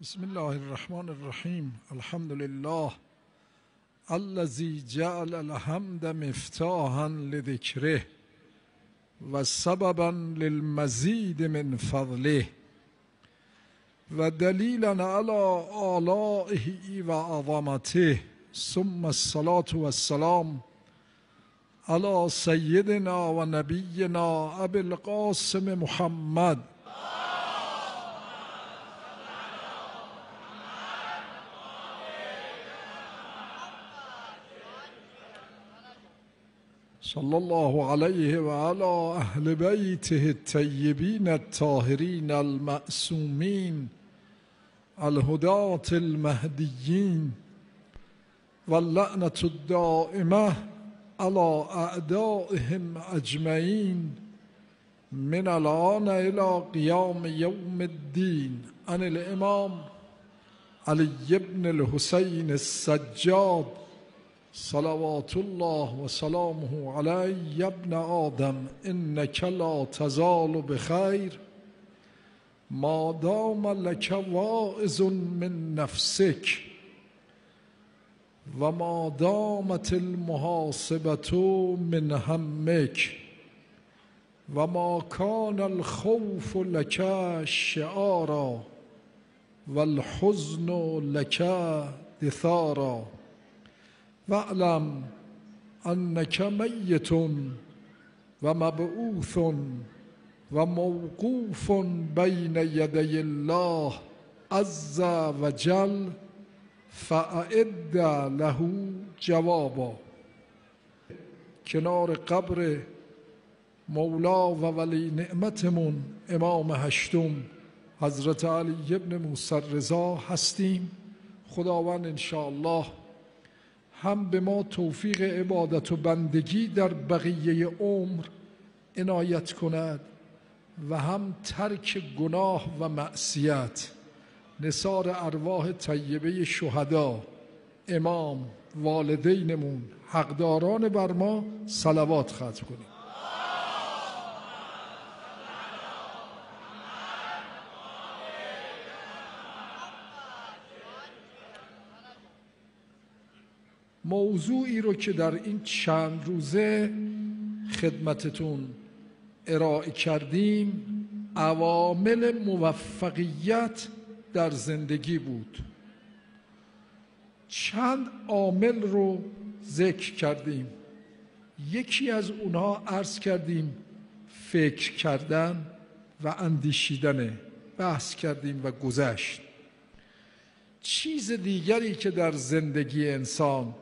بسم الله الرحمن الرحیم الحمد لله الذي جعل الحمد مفتاحا لذكره و سببا للمزید من فضله و دلیلا على آلائه و عظمته ثم الصلاة والسلام على سيدنا و نبینا ابی القاسم محمد صلى الله عليه وعلى أهل بيته الطيبين الطاهرين المأسومين الهداة المهديين واللعنة الدائمة على أعدائهم أجمعين من الآن إلى قيام يوم الدين. عن الإمام علي بن الحسين السجاد صلوات الله وسلامه علي يا ابن آدم إنك لا تزال بخير ما دام لك واعظ من نفسك وما دامت المحاسبة من همك وما كان الخوف لك شعارا والحزن لك دثارا واعلم انك ميت ومبعوث وموقوف بين يدي الله عز وجل فاعد له جوابا. کنار قبر مولا و ولی نعمتمون امام هشتم حضرت علی ابن موسی رضا هستیم. خداوند انشاءالله هم به ما توفیق عبادت و بندگی در بقیه عمر عنایت کند و هم ترک گناه و معصیت نصار ارواح طیبه شهدا امام والدینمون حقداران بر ما صلوات ختم کنیم. موضوعی رو که در این چند روزه خدمتتون ارائه کردیم عوامل موفقیت در زندگی بود. چند عامل رو ذکر کردیم. یکی از اونها عرض کردیم فکر کردن و اندیشیدن بحث کردیم و گذشت. چیز دیگری که در زندگی انسان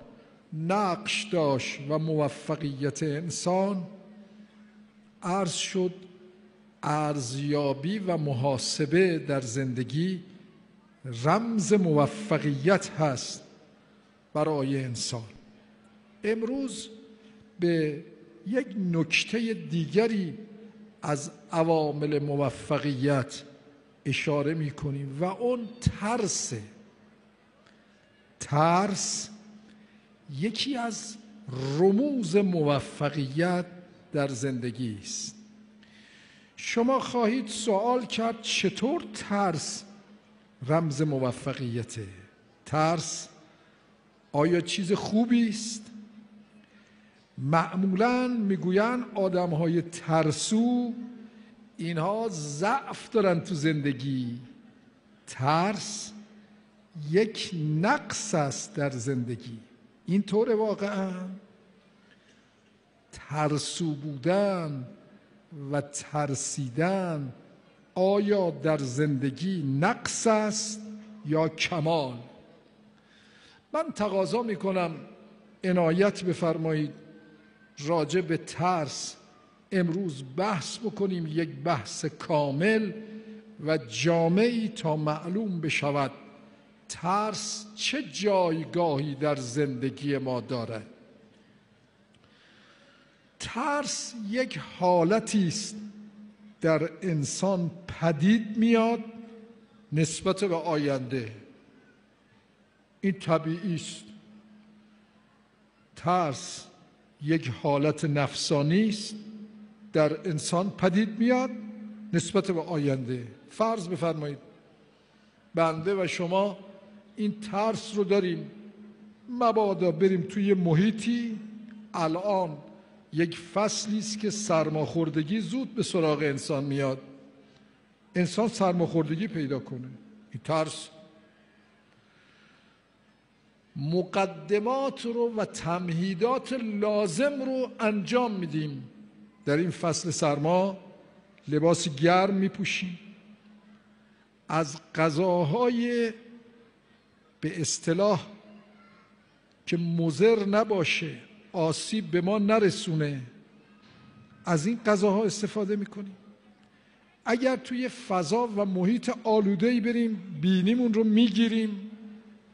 نقش داشت و موفقیت انسان عرض شد ارزیابی و محاسبه در زندگی رمز موفقیت هست برای انسان. امروز به یک نکته دیگری از عوامل موفقیت اشاره می کنیم و اون ترس ترس یکی از رموز موفقیت در زندگی است. شما خواهید سوال کرد چطور ترس رمز موفقیته؟ ترس آیا چیز خوبی است؟ معمولا می‌گویند آدم های ترسو اینها ضعف دارن تو زندگی. ترس یک نقص است در زندگی. این طور واقعا. ترسو بودن و ترسیدن آیا در زندگی نقص است یا کمال؟ من تقاضا می کنم عنایت بفرمایید راجع به ترس امروز بحث بکنیم یک بحث کامل و جامعی تا معلوم بشود. ترس چه جایگاهی در زندگی ما دارد؟ ترس یک حالتی است. در انسان پدید میاد نسبت به آینده. این طبیعی است. ترس یک حالت نفسانی است. در انسان پدید میاد نسبت به آینده. فرض بفرمایید. بنده و شما این ترس رو داریم. مبادا بریم توی محیطی. الان یک فصلی است که سرماخوردگی زود به سراغ انسان میاد. انسان سرماخوردگی پیدا کنه. این ترس. مقدمات رو و تمهیدات لازم رو انجام میدیم. در این فصل سرما لباس گرم میپوشیم. از غذاهای به اصطلاح که مزر نباشه آسیب به ما نرسونه. از این غذاها استفاده می‌کنیم. اگر توی فضا و محیط آلوده ای بریم بینیمون رو می‌گیریم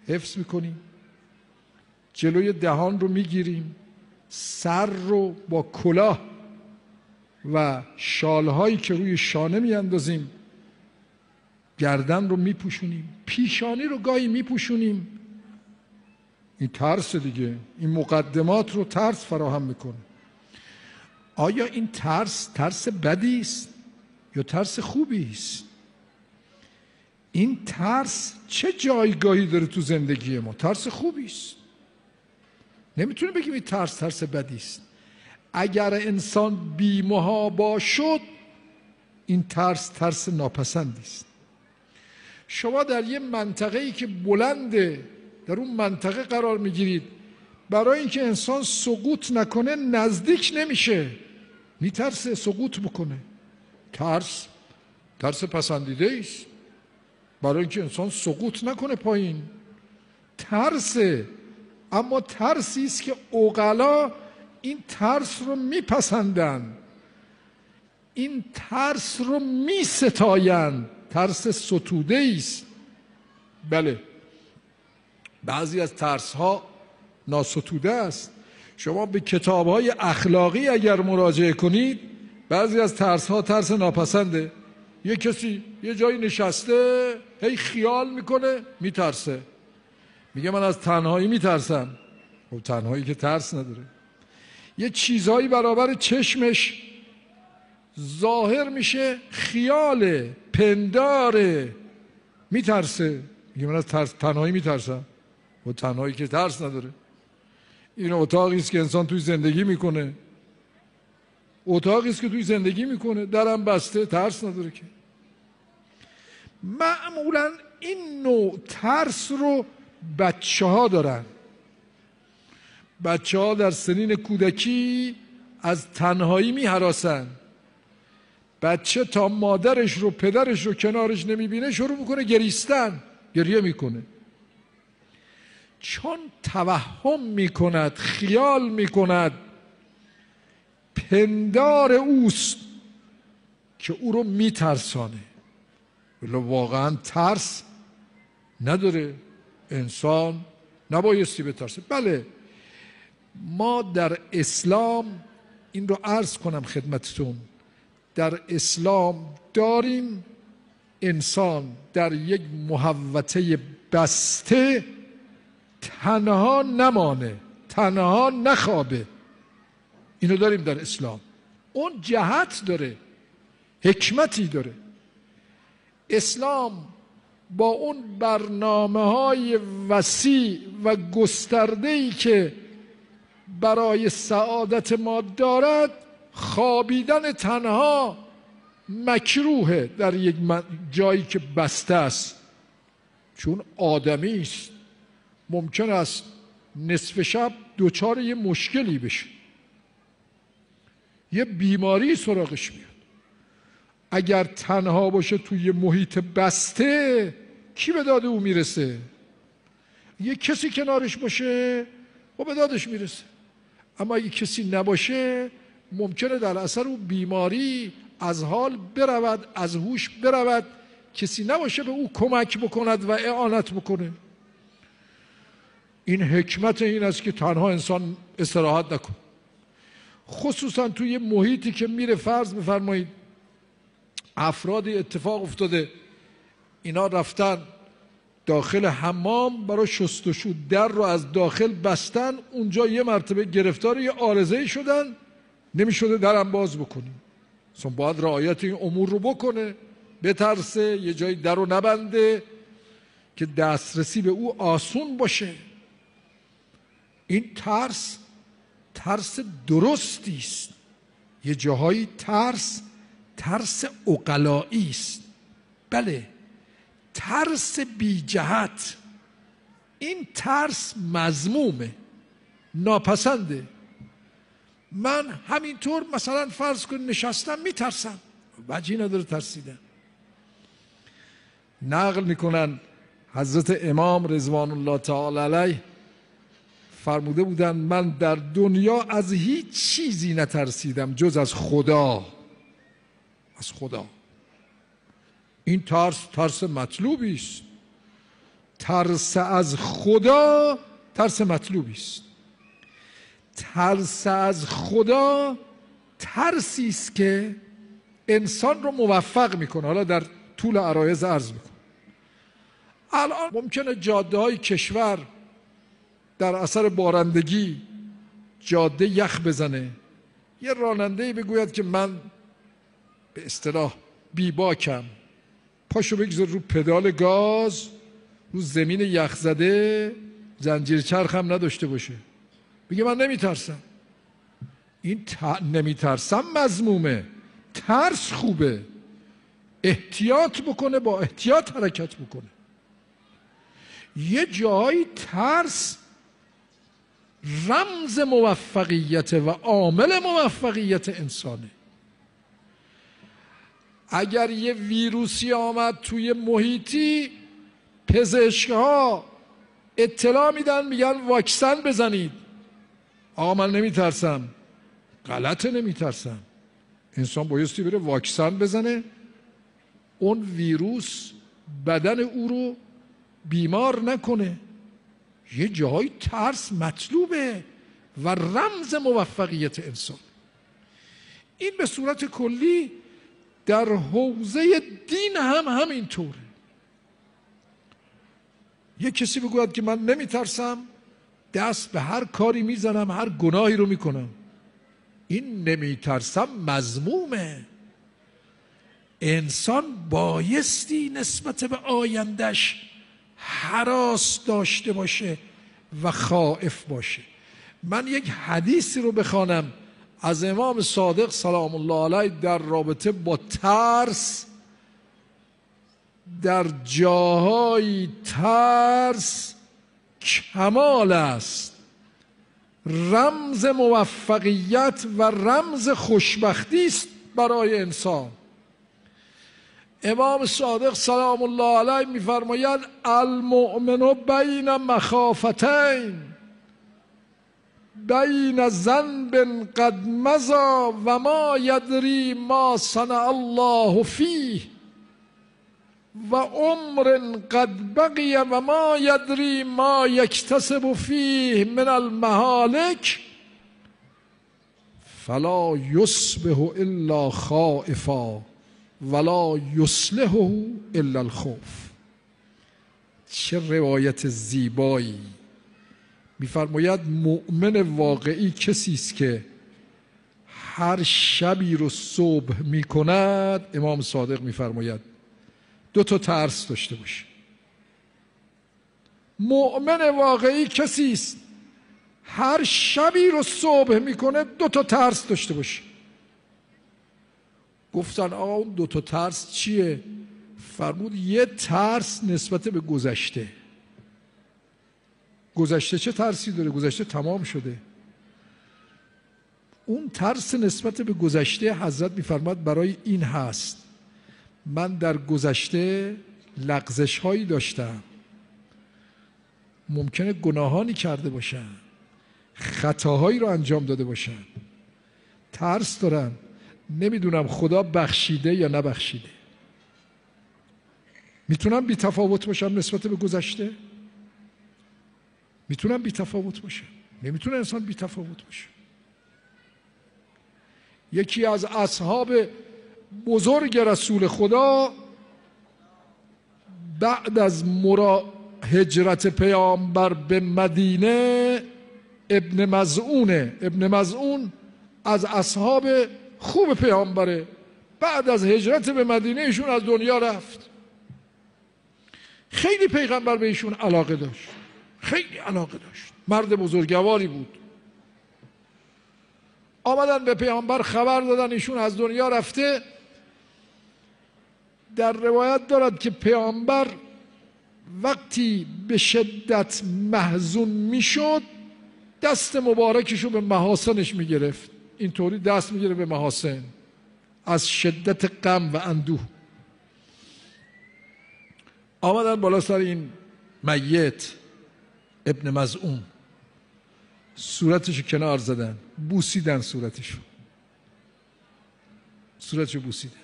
حفظ می‌کنیم. جلوی دهان رو می‌گیریم. سر رو با کلاه و شالهایی که روی شانه میاندازیم گردن رو میپوشونیم. پیشانی رو گاهی میپوشونیم. این ترس دیگه. این مقدمات رو ترس فراهم می‌کنه. آیا این ترس ترس بدی است یا ترس خوبی است؟ این ترس چه جایگاهی داره تو زندگی ما؟ ترس خوبی است. نمی‌تونه بگیم این ترس ترس بدی است. اگر انسان بیمهابا شد این ترس ترس ناپسندی است. شما در یه منطقه ای که بلنده در اون منطقه قرار می‌گیرید برای اینکه انسان سقوط نکنه نزدیک نمیشه. میترسه سقوط بکنه. ترس ترس پسندیده است برای اینکه انسان سقوط نکنه پایین. ترسه. اما ترسی است که اوقلا این ترس رو میپسندن. این ترس رو میستاین ترس ستوده است. بله. بعضی از ترس ها ناستوده است. شما به کتاب های اخلاقی اگر مراجعه کنید بعضی از ترس ها ترس ناپسنده. یه کسی یه جایی نشسته هی خیال می‌کنه میترسه. میگه من از تنهایی میترسم. خب تنهایی که ترس نداره. یه چیزهایی برابر چشمش ظاهر میشه خیاله پنداره میترسه. میگه من از ترس تنهایی میترسم. و تنهایی که ترس نداره. این اتاقی است که انسان توی زندگی می‌کنه. اتاقی است که توی زندگی می‌کنه. درم بسته ترس نداره که. معمولا این نوع ترس رو بچه ها دارن. بچه ها در سنین کودکی از تنهایی می حراسن. بچه تا مادرش رو پدرش رو کنارش نمی‌بینه شروع می‌کنه گریستن. گریه می‌کنه. چون توهم می‌کند خیال می‌کند پندار اوست که او رو میترسانه. ولی واقعا ترس نداره. انسان نبایستی بترسه. بله ما در اسلام این رو عرض کنم خدمتتون. در اسلام داریم. انسان در یک محوطه بسته تنها نمانه تنها نخوابه. اینو داریم در اسلام. اون جهت داره حکمتی داره. اسلام با اون برنامه های وسیع و گسترده ای که برای سعادت ما دارد خوابیدن تنها مکروهه در یک جایی که بسته است. چون آدمی است ممکن است نصف شب دچار یه مشکلی بشه. یه بیماری سراغش میاد. اگر تنها باشه توی محیط بسته کی به داد او می‌رسه؟ یه کسی کنارش باشه و به دادش می‌رسه. اما اگه کسی نباشه ممکنه در اثر او بیماری از حال برود از هوش برود. کسی نباشه به او کمک بکند و اعانت بکنه. این حکمت این است که تنها انسان استراحت نکن. خصوصا توی محیطی که میره فرض بفرمایید افرادی اتفاق افتاده اینا رفتن داخل حمام برای شستشو در رو از داخل بستن اونجا یه مرتبه گرفتار یه آرزه شدن. نمی‌شده درم باز بکنیم اصلا باید رعایت این امور رو بکنه بترسه یه جایی در رو نبنده که دسترسی به او آسون باشه. این ترس ترس درستی است. یه جاهایی ترس ترس اقلایی است. بله ترس بی جهت. این ترس مزمومه ناپسنده. من همینطور مثلا فرض کن نشستم میترسم. وجهی نداره ترسیدن. نقل می‌کنن حضرت امام رضوان الله تعالی علیه فرموده بودن من در دنیا از هیچ چیزی نترسیدم جز از خدا. از خدا. این ترس ترس مطلوبی است. ترس از خدا ترس مطلوبی است. ترس از خدا ترسی است که انسان رو موفق می‌کنه. حالا در طول عرایز عرض می‌کنه الان ممکنه جاده های کشور در اثر بارندگی جاده یخ بزنه. یه راننده بگوید که من به اصطلاح بیباکم. پاشو بگذار رو پدال گاز رو زمین یخ زده زنجیر چرخ هم نداشته باشه. بگه من نمیترسم. این نمیترسم مزمومه ترس خوبه. احتیاط بکنه با احتیاط حرکت بکنه. یه جایی ترس رمز موفقیت و عامل موفقیت انسانه. اگر یه ویروسی آمد توی محیطی پزشک ها اطلاع میدن میگن واکسن بزنید. آقا من نمیترسم. غلطه نمیترسم. انسان بایستی بره واکسن بزنه. اون ویروس بدن او رو بیمار نکنه. یه جای ترس مطلوبه و رمز موفقیت انسان. این به صورت کلی در حوزه دین هم همینطوره. یه کسی بگوید که من نمیترسم. دست به هر کاری می‌زنم هر گناهی رو می‌کنم. این نمیترسم مزمومه انسان بایستی نسبت به آیندش حراس داشته باشه و خائف باشه. من یک حدیثی رو بخوانم. از امام صادق سلام الله علیه در رابطه با ترس در جاهای ترس کمال است. رمز موفقیت و رمز خوشبختی است برای انسان. امام صادق سلام الله علیه میفرماید المؤمن بین مخافتین بین ذنب قد مزا و ما یدری ما صنع الله فیه. و عمر قد بقی و ما یدری ما یکتسب فیه من المهالک فلا یصبح الا خائفا ولا یصلحه الا الخوف. چه روایت زیبایی. میفرماید مؤمن واقعی کسی است که هر شبی رو صبح می‌کند امام صادق میفرماید دو تا ترس داشته باشه. مؤمن واقعی کسی است. هر شبی رو صبح می‌کنه دو تا ترس داشته باشه. گفتن آقا اون دو تا ترس چیه؟ فرمود یه ترس نسبت به گذشته. گذشته چه ترسی داره؟ گذشته تمام شده. اون ترس نسبت به گذشته حضرت میفرماد برای این هست. من در گذشته لغزش هایی داشتم. ممکنه گناهانی کرده باشم خطاهایی رو انجام داده باشم ترس دارم نمی‌دونم خدا بخشیده یا نبخشیده. می‌تونم بی تفاوت باشم نسبت به گذشته؟ می‌تونم بی تفاوت باشم. نمی‌تونه انسان بی تفاوت باشه. یکی از اصحاب بزرگ رسول خدا بعد از مرا هجرت پیامبر به مدینه ابن مزعونه ابن مزعون از اصحاب خوب پیامبره بعد از هجرت به مدینه ایشون از دنیا رفت. خیلی پیغمبر به ایشون علاقه داشت. خیلی علاقه داشت. مرد بزرگواری بود. آمدن به پیامبر خبر دادن ایشون از دنیا رفته. در روایت دارد که پیامبر وقتی به شدت محزون می‌شد دست مبارکش رو به محاسنش می‌گرفت. اینطوری دست می‌گیره به محاسن. از شدت غم و اندوه. آمدن بالا سر این میت ابن مزعون. صورتش کنار زدن. بوسیدن صورتشو. صورتشو بوسیدن.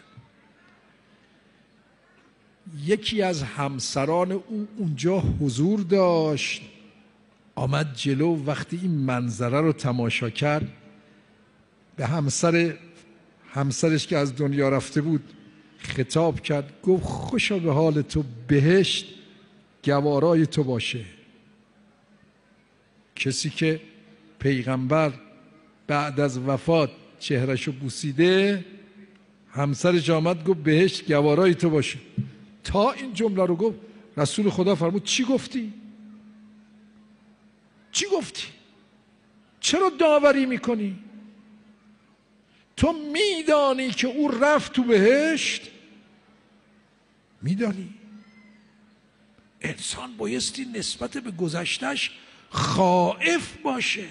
یکی از همسران او اونجا حضور داشت. آمد جلو وقتی این منظره رو تماشا کرد به همسر همسرش که از دنیا رفته بود خطاب کرد. گفت خوشا به حال تو بهشت گوارای تو باشه. کسی که پیغمبر بعد از وفات چهرشو بوسیده همسرش آمد گفت بهشت گوارای تو باشه. تا این جمله رو گفت رسول خدا فرمود چی گفتی؟ چی گفتی؟ چرا داوری می‌کنی؟ تو میدانی که او رفت تو بهشت میدانی انسان بایستی نسبت به گذشتش خائف باشه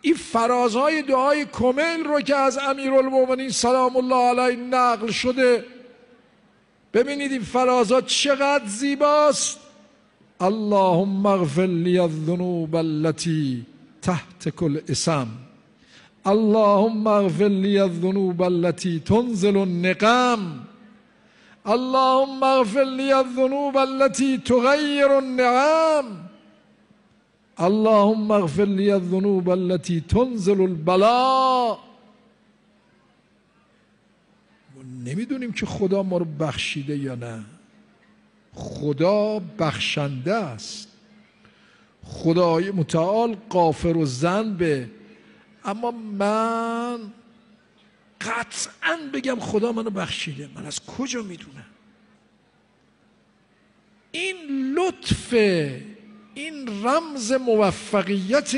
این فرازهای دعای کمل رو که از امیرالمومنین سلام الله علیه نقل شده ببینید این فرازات چقدر زیباست. اللهم اغفر لی الذنوب التي تحت كل اسم. اللهم اغفر لی الذنوب التي تنزل النقم اللهم اغفر لی الذنوب التي تغير النعم اللهم اغفر لی الذنوب التي تنزل البلاء. نمی‌دونیم که خدا ما رو بخشیده یا نه. خدا بخشنده است. خدای متعال قافر و به اما من قطعا بگم خدا منو بخشیده. من از کجا می‌دونم؟ این لطف این رمز موفقیت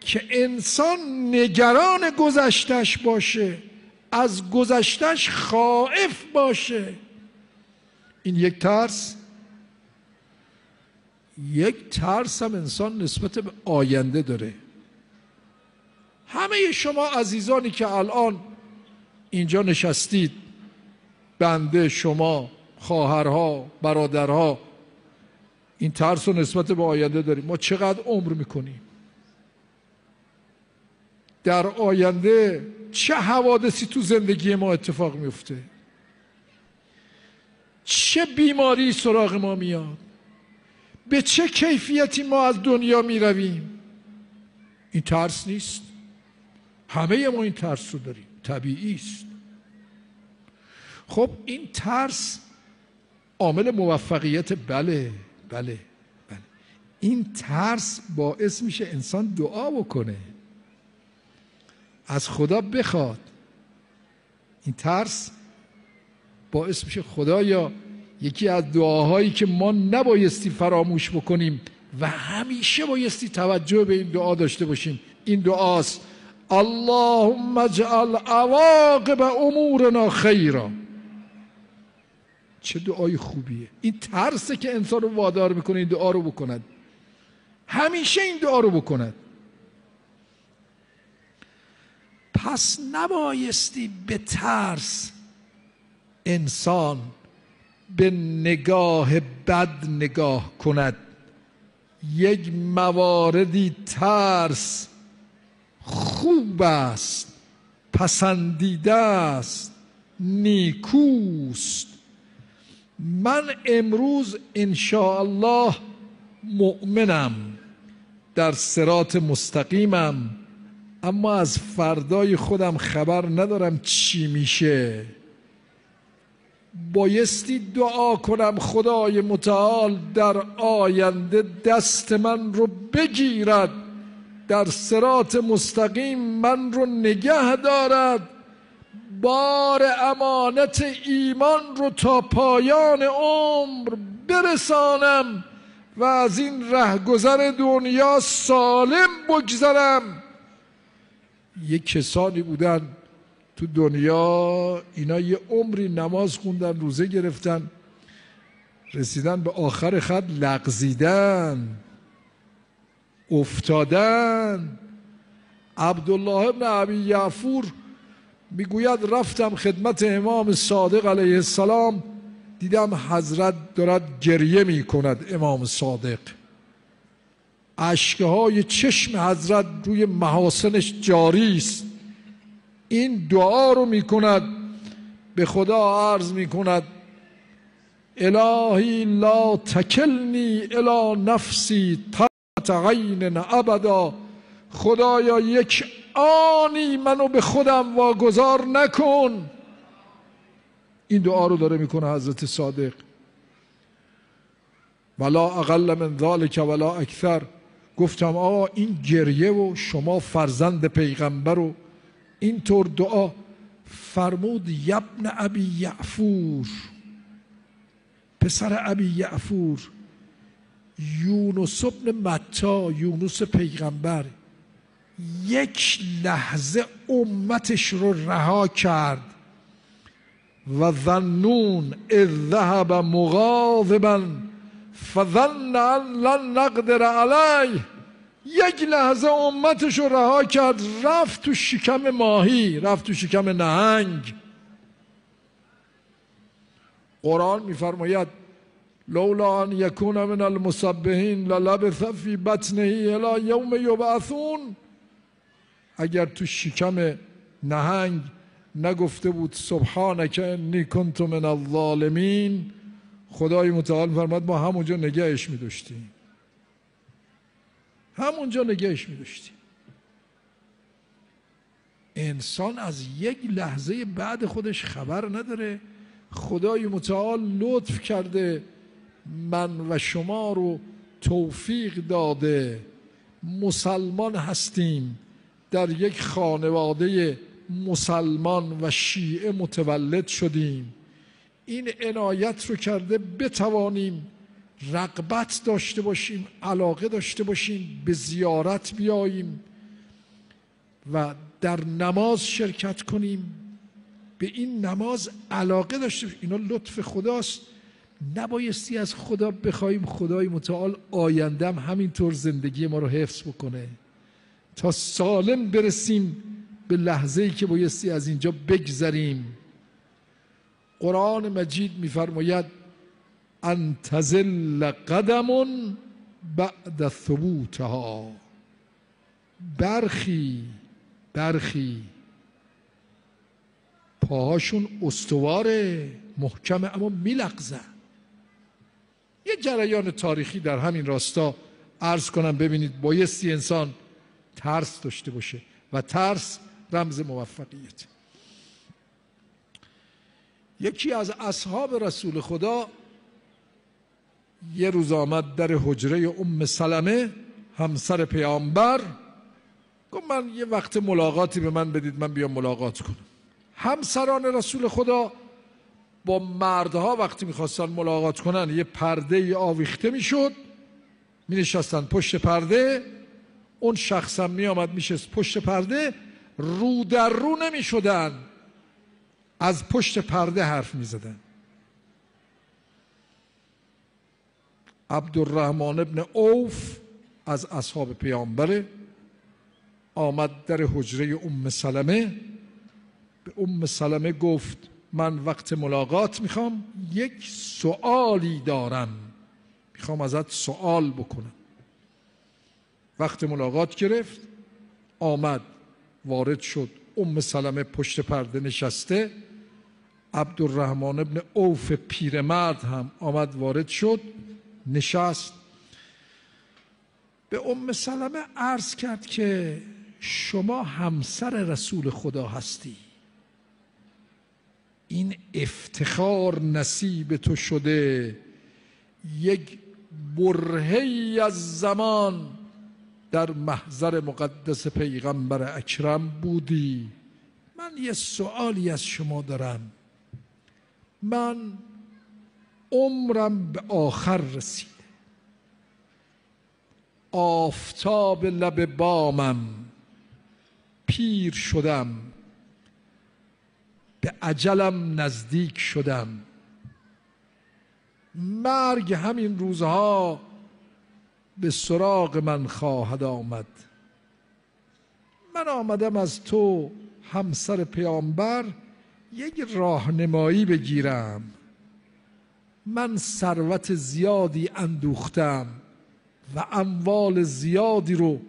که انسان نگران گذشتش باشه. از گذشتش خائف باشه. این یک ترس یک ترس هم انسان نسبت به آینده داره. همه شما عزیزانی که الان اینجا نشستید بنده شما خواهرها برادرها این ترس و نسبت به آینده داریم. ما چقدر عمر می‌کنیم؟ در آینده چه حوادثی تو زندگی ما اتفاق میفته؟ چه بیماری سراغ ما میاد؟ به چه کیفیتی ما از دنیا می‌رویم؟ این ترس نیست. همه ما این ترس رو داریم. طبیعی است. خب این ترس عامل موفقیت بله بله بله. این ترس باعث میشه انسان دعا بکنه. از خدا بخواد. این ترس باعث میشه خدایا یکی از دعاهایی که ما نبایستی فراموش بکنیم و همیشه بایستی توجه به این دعا داشته باشیم. این دعاست. اللهم اجعل عواقب امورنا خیرا. چه دعای خوبیه. این ترسه که انسان رو وادار می‌کنه این دعا رو بکند. همیشه این دعا رو بکند. پس نبایستی به ترس انسان به نگاه بد نگاه کند. یک مواردی ترس خوب است پسندیده است نیکوست. من امروز الله مؤمنم در سرات مستقیمم. اما از فردای خودم خبر ندارم چی میشه. بایستی دعا کنم خدای متعال در آینده دست من رو بگیرد در سرات مستقیم من رو نگه دارد. بار امانت ایمان رو تا پایان عمر برسانم و از این رهگذر دنیا سالم بگذرم. یک کسانی بودن تو دنیا اینا یه عمری نماز خوندن روزه گرفتن رسیدن به آخر خط لغزیدن افتادن. عبدالله ابن عبی یعفور می‌گوید رفتم خدمت امام صادق علیه السلام دیدم حضرت دارد گریه می کند امام صادق. اشکه های چشم حضرت روی محاسنش جاری است. این دعا رو می کند به خدا عرض می کند الهی لا تکلنی الی نفسی تغین ابدا. خدایا یک آنی منو به خودم واگذار نکن. این دعا رو داره می‌کنه حضرت صادق. ولا اقل من ذالک ولا اکثر. گفتم آقا این گریه و شما فرزند پیغمبر و اینطور دعا فرمود یبن ابی یعفور. پسر ابی یعفور یونس ابن متا یونس پیغمبر یک لحظه امتش رو رها کرد و ظنون اذ ذهب مغاضبا فظن ان لن نقدر علیه یک لحظه امتش رو رها کرد رفت تو شکم ماهی رفت تو شکم نهنگ. قرآن میفرماید لولا ان یکون من المسبحین للبث فی بطنه الى یوم یبعثون. اگر تو شکم نهنگ نگفته بود سبحانک انی کنت من الظالمین خدای متعال فرماد ما همونجا نگهش می داشتیم همونجا نگهش می داشتیم انسان از یک لحظه بعد خودش خبر نداره. خدای متعال لطف کرده من و شما رو توفیق داده. مسلمان هستیم در یک خانواده مسلمان و شیعه متولد شدیم. این عنایت رو کرده بتوانیم رقبت داشته باشیم علاقه داشته باشیم به زیارت بیاییم و در نماز شرکت کنیم. به این نماز علاقه داشته باشیم. اینا لطف خداست. نبایستی از خدا بخوایم. خدای متعال آیندم همینطور زندگی ما رو حفظ بکنه. تا سالم برسیم به لحظه ای که بایستی از اینجا بگذریم. قرآن مجید میفرماید انتزل قدم بعد ثبوتها. برخی برخی پاهاشون استواره محکمه اما میلغزن یه جریان تاریخی در همین راستا عرض کنم ببینید بایستی انسان ترس داشته باشه و ترس رمز موفقیت. یکی از اصحاب رسول خدا یه روز آمد در حجره ام سلمه همسر پیامبر گفت من یه وقت ملاقاتی به من بدید من بیام ملاقات کنم. همسران رسول خدا با مردها وقتی می‌خواستن ملاقات کنن یه پرده آویخته می‌شد می نشستن پشت پرده اون شخصم می آمد میشست پشت پرده رو در رو نمی شدن از پشت پرده حرف می زدن عبدالرحمن ابن اوف از اصحاب پیامبره آمد در حجره ام سلمه. به ام سلمه گفت من وقت ملاقات می‌خوام یک سوالی دارم. می‌خوام ازت سوال بکنم. وقت ملاقات گرفت آمد وارد شد. ام سلمه پشت پرده نشسته. عبدالرحمن ابن اوف پیرمرد هم آمد وارد شد نشست. به ام سلمه عرض کرد که شما همسر رسول خدا هستی. این افتخار نصیب تو شده یک برهی از زمان در محضر مقدس پیغمبر اکرم بودی. من یه سوالی از شما دارم. من عمرم به آخر رسیده آفتاب لب بامم پیر شدم. به عجلم نزدیک شدم. مرگ همین روزها به سراغ من خواهد آمد. من آمدم از تو همسر پیامبر یک راهنمایی بگیرم. من ثروت زیادی اندوختم و اموال زیادی رو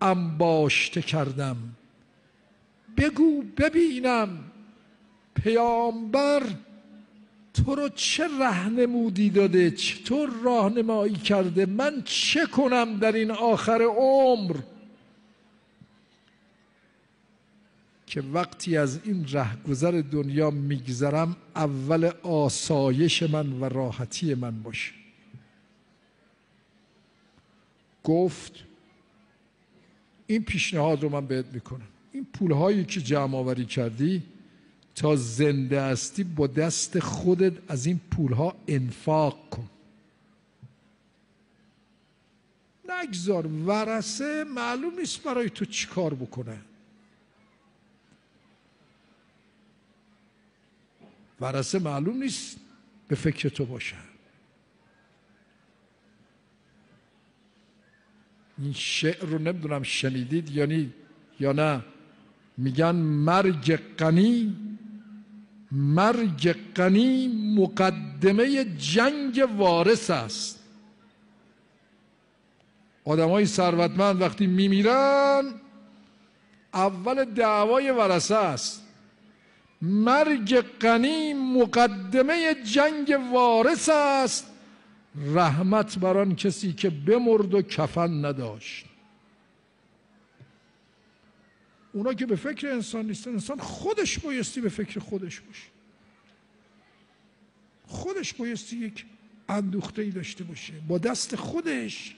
انباشته کردم. بگو ببینم پیامبر تو رو چه رهنمودی داده؟ چطور راهنمایی کرده؟ من چه کنم در این آخر عمر؟ که وقتی از این رهگذر دنیا میگذرم اول آسایش من و راحتی من باشه. گفت این پیشنهاد رو من بهت می‌کنم. این پولهایی که جمع آوری کردی تا زنده هستی با دست خودت از این پولها انفاق کن. نگذار ورسه معلوم نیست برای تو چیکار بکنه. ورسه معلوم نیست به فکر تو باشه این شعر رو نمی‌دونم شنیدید یعنی یا نه. میگن مرگ غنی مرگ غنی مقدمه جنگ وارث است. های ثروتمند وقتی میمیرن اول دعوای ورثه است. مرگ غنی مقدمه جنگ وارث است. رحمت بر آن کسی که بمرد و کفن نداشت. اونا که به فکر انسان نیستن انسان خودش بایستی به فکر خودش باشه. خودش بایستی یک اندوخته ای داشته باشه. با دست خودش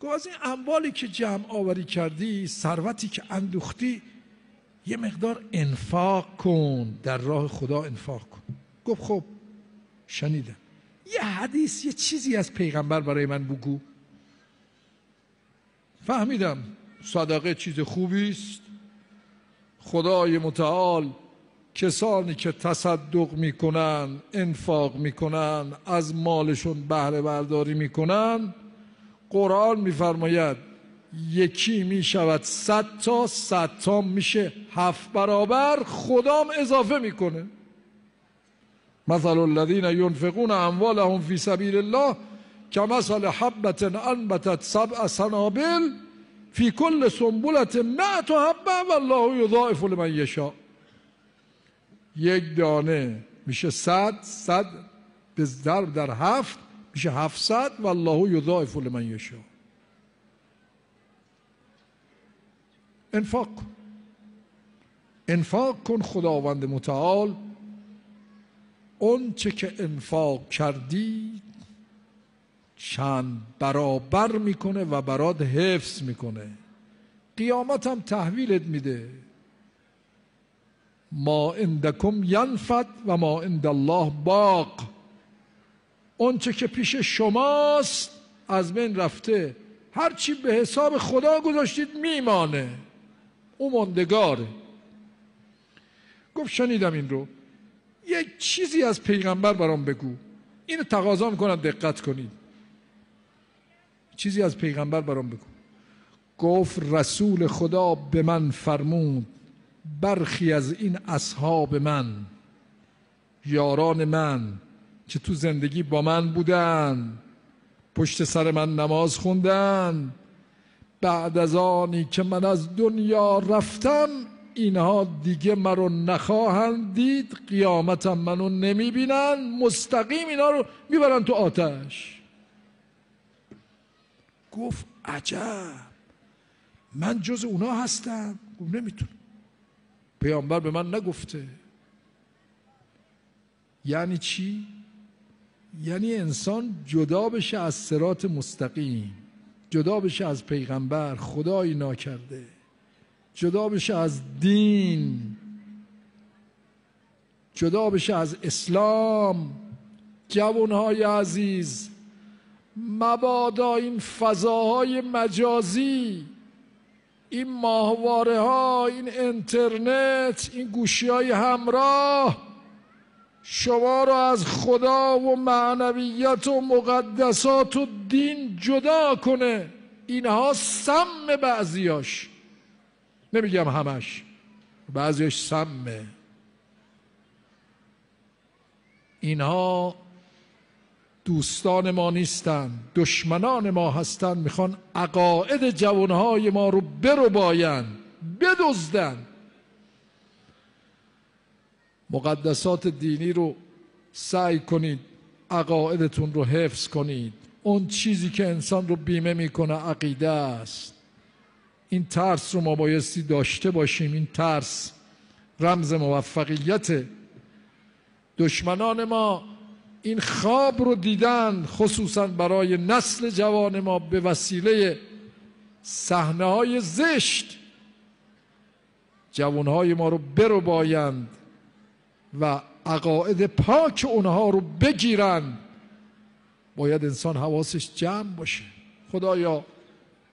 گفت از این اموالی که جمع آوری کردی ثروتی که اندوختی یه مقدار انفاق کن در راه خدا انفاق کن. گفت خب شنیدم. یه حدیث یه چیزی از پیغمبر برای من بگو. فهمیدم صدقه چیز خوبی است. خدای متعال کسانی که تصدق می‌کنن انفاق می‌کنن از مالشون بهره برداری می‌کنن قرآن میفرماید یکی می‌شود صد تا صد تا میشه هفت برابر. خدام اضافه می‌کنه. مثل الذین ينفقون اموالهم فی سبیل الله كمثل حبت انبتت سبع سنابل فی کل سنبلت مئت حبه والله یضاعف لمن یشاء. یک دانه میشه صد صد به ضرب در هفت میشه هفتصد و الله یضاعف لمن یشاء. انفاق انفاق کن خداوند متعال. اون چه که انفاق کردی چند برابر می‌کنه و برات حفظ می‌کنه. قیامت هم تحویلت میده. ما اندکم ینفد و ما عند الله باق. اونچه که پیش شماست از بین رفته. هرچی به حساب خدا گذاشتید میمانه. او ماندگاره. گفت شنیدم این رو. یک چیزی از پیغمبر برام بگو. اینو تقاضا می‌کنم دقت کنید. چیزی از پیغمبر برام بگو. گفت رسول خدا به من فرمود برخی از این اصحاب من یاران من که تو زندگی با من بودن. پشت سر من نماز خوندن. بعد از آنی که من از دنیا رفتم اینها دیگه مرا نخواهند دید. قیامتم منو نمی‌بینن. مستقیم اینا رو می‌برن تو آتش. گفت عجب. من جز اونا هستم. گفت نمی‌تونم. پیامبر به من نگفته. یعنی چی؟ یعنی انسان جدا بشه از سرات مستقیم جدا بشه از پیغمبر خدایی ناکرده جدا بشه از دین جدا بشه از اسلام. جوانهای عزیز مبادا این فضاهای مجازی این ماهواره ها این اینترنت این گوشی های همراه شما را از خدا و معنویت و مقدسات و دین جدا کنه. اینها سم بعضیاش. نمیگم همش. بعضیاش سمه. اینها دوستان ما نیستند دشمنان ما هستند می‌خوان عقاعد جوانهای ما رو برو باین بدزدن مقدسات دینی رو سعی کنید عقاعدتون رو حفظ کنید. اون چیزی که انسان رو بیمه می‌کنه عقیده است. این ترس رو ما بایستی داشته باشیم. این ترس رمز موفقیت دشمنان ما. این خواب رو دیدن خصوصا برای نسل جوان ما به وسیله صحنه های زشت. جوانهای ما رو برو بایند. و عقاعد پاک اونها رو بگیرن. باید انسان حواسش جمع باشه. خدایا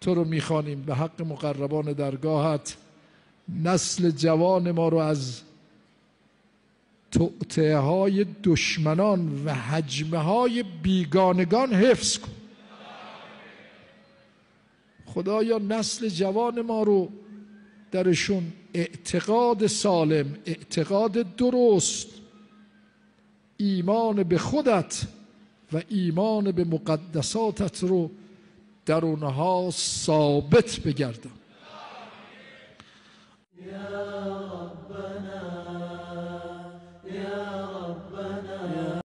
تو رو می‌خوانیم به حق مقربان درگاهت. نسل جوان ما رو از توطعه های دشمنان و حجمه های بیگانگان حفظ کن. خدایا نسل جوان ما رو درشون اعتقاد سالم اعتقاد درست ایمان به خودت و ایمان به مقدساتت رو در اونها ثابت بگردم